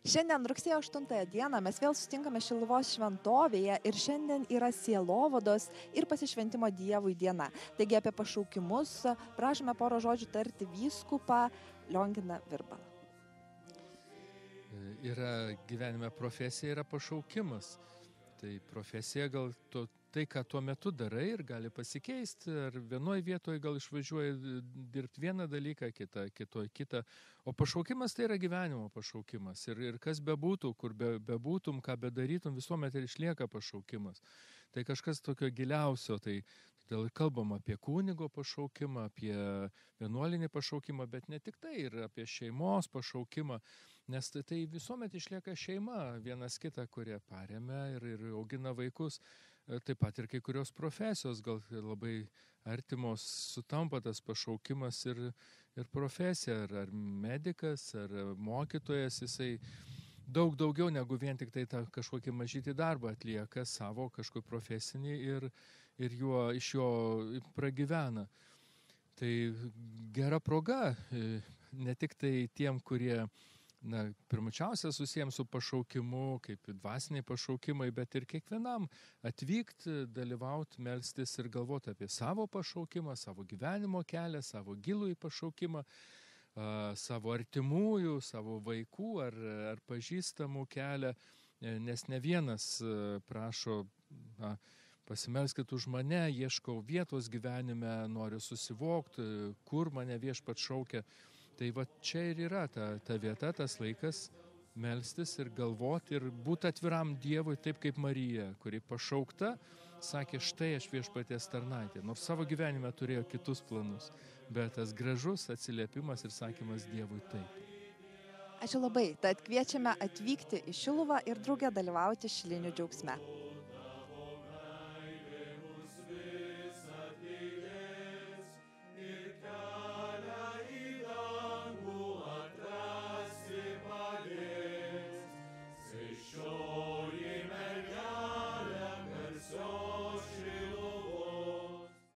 Šiandien rugsėjo 8 dieną mes vėl sutinkame Šiluvos šventovėje ir šiandien yra sielovados ir pasišventimo Dievui diena. Taigi apie pašaukimus prašome poro žodžių tarti vyskupą Lionginą Virbalą. Yra gyvenime profesija, yra pašaukimas. Tai profesija gal to, tai, ką tuo metu darai ir gali pasikeisti, ar vienoje vietoje gal išvažiuoji dirbti vieną dalyką, kitą, kitoje kitą. O pašaukimas tai yra gyvenimo pašaukimas. Ir, ir kas bebūtų, kur be, bebūtum, ką bedarytum, visuomet ir išlieka pašaukimas. Tai kažkas tokio giliausio, tai todėl kalbam apie kūnigo pašaukimą, apie vienuolinį pašaukimą, bet ne tik tai, ir apie šeimos pašaukimą, nes tai, tai visuomet išlieka šeima, vienas kitą, kurie paremia ir, ir augina vaikus. E, taip pat ir kai kurios profesijos gal labai artimos sutampa tas pašaukimas ir, ir profesija, ar, ar medicas, ar mokytojas, jisai daug daugiau negu vien tik tai tą kažkokį mažytį darbą atlieka savo kažkokį profesinį ir, ir juo, iš jo pragyvena. Tai gera proga e, ne tik tai tiem, kurie na, pirmučiausia susijęs su pašaukimu, kaip dvasiniai pašaukimai, bet ir kiekvienam atvykti, dalyvauti, melstis ir galvoti apie savo pašaukimą, savo gyvenimo kelią, savo gilų į pašaukimą, savo artimųjų, savo vaikų ar, ar pažįstamų kelią, e, nes ne vienas e, prašo, na, pasimelskit už mane, ieškau vietos gyvenime, noriu susivokti, kur mane viešpat šaukia. Tai va čia ir yra ta, ta vieta, tas laikas melstis ir galvoti ir būti atviram Dievui, taip kaip Marija, kuri pašaukta, sakė, štai aš viešpaties tarnaitė, nors savo gyvenime turėjo kitus planus, bet tas gražus atsiliepimas ir sakymas Dievui taip. Ačiū labai, tad kviečiame atvykti į Šiluvą ir draugę dalyvauti šilinių džiaugsme.